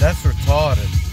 That's retarded.